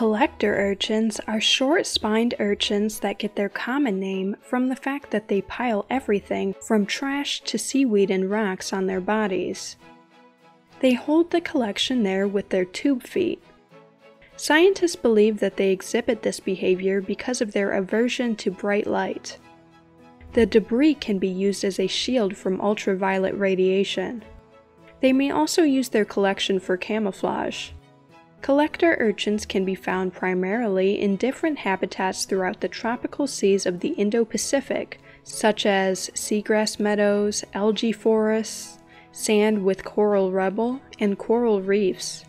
Collector urchins are short spined urchins that get their common name from the fact that they pile everything from trash to seaweed and rocks on their bodies. They hold the collection there with their tube feet. Scientists believe that they exhibit this behavior because of their aversion to bright light. The debris can be used as a shield from ultraviolet radiation. They may also use their collection for camouflage. Collector urchins can be found primarily in different habitats throughout the tropical seas of the Indo-Pacific, such as seagrass meadows, algae forests, sand with coral rubble, and coral reefs.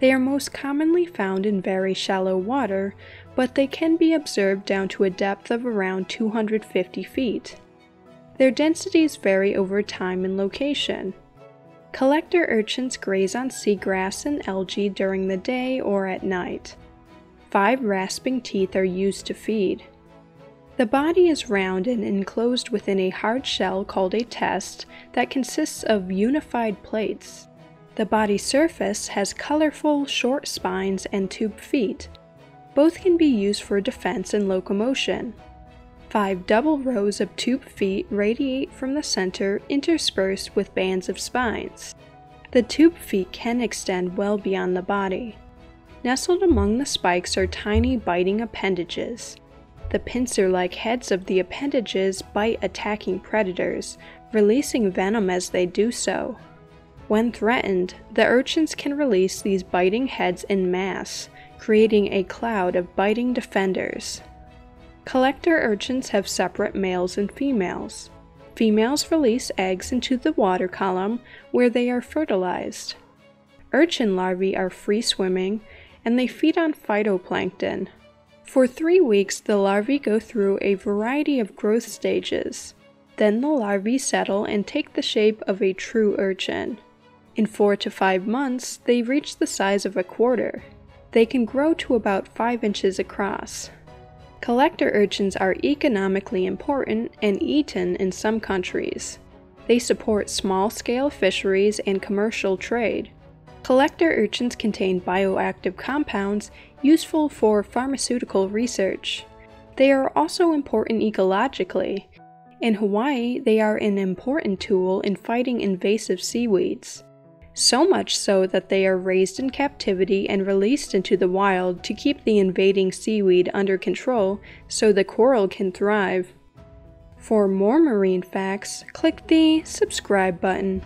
They are most commonly found in very shallow water, but they can be observed down to a depth of around 250 feet. Their densities vary over time and location. Collector urchins graze on seagrass and algae during the day or at night. Five rasping teeth are used to feed. The body is round and enclosed within a hard shell called a test that consists of unified plates. The body surface has colorful, short spines and tube feet. Both can be used for defense and locomotion. Five double rows of tube feet radiate from the center interspersed with bands of spines. The tube feet can extend well beyond the body. Nestled among the spikes are tiny biting appendages. The pincer-like heads of the appendages bite attacking predators, releasing venom as they do so. When threatened, the urchins can release these biting heads in mass, creating a cloud of biting defenders. Collector urchins have separate males and females. Females release eggs into the water column where they are fertilized. Urchin larvae are free swimming and they feed on phytoplankton. For three weeks, the larvae go through a variety of growth stages. Then the larvae settle and take the shape of a true urchin. In four to five months, they reach the size of a quarter. They can grow to about 5 inches across. Collector urchins are economically important and eaten in some countries. They support small scale fisheries and commercial trade. Collector urchins contain bioactive compounds useful for pharmaceutical research. They are also important ecologically. In Hawaii, they are an important tool in fighting invasive seaweeds so much so that they are raised in captivity and released into the wild to keep the invading seaweed under control so the coral can thrive. For more marine facts, click the subscribe button.